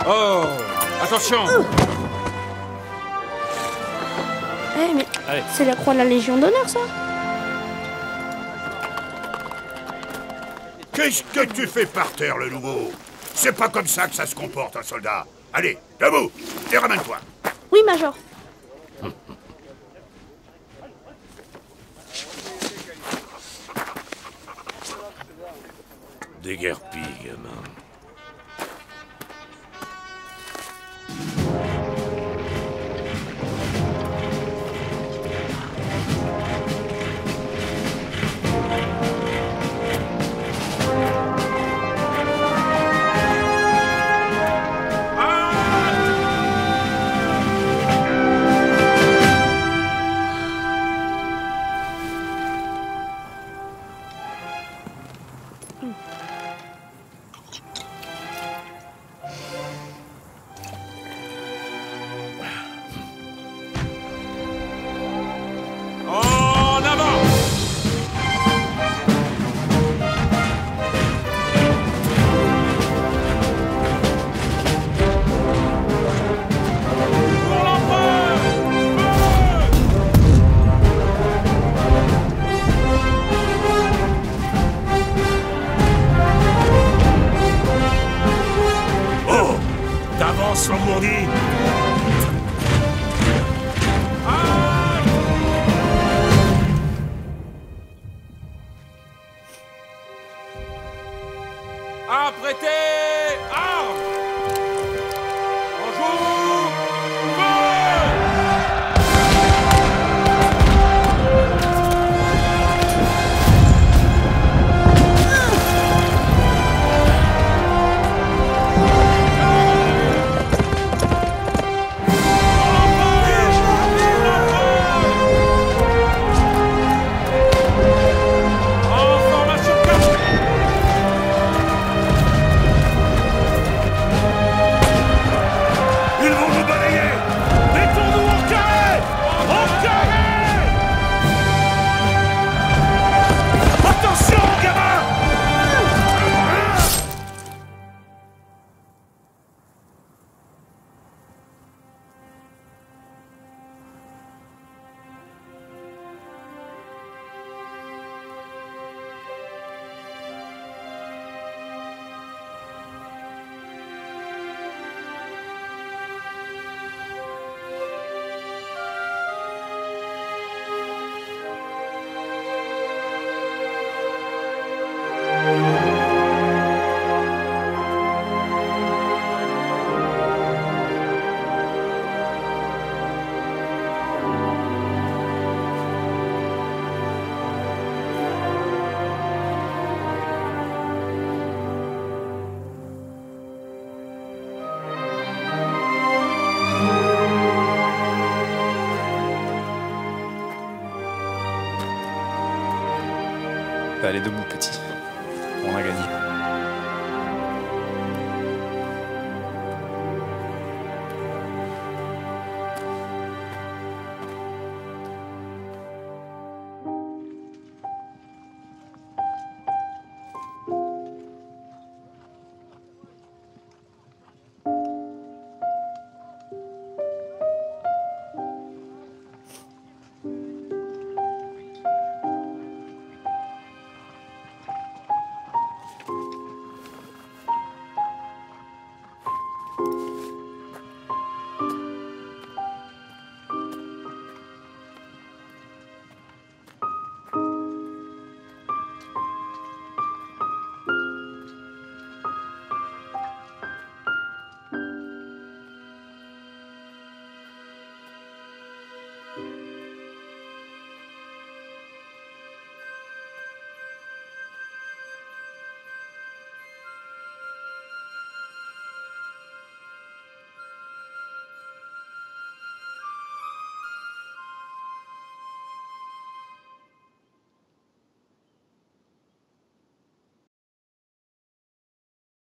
Attention Eh, mais Allez. c'est la croix de la Légion d'honneur, ça Qu'est-ce que tu fais par terre, le nouveau? C'est pas comme ça que ça se comporte, un soldat. Allez, debout et ramène-toi. Oui, Major. Déguerpis, gamin. Apprêtez armes Allez, debout, petit. On a gagné.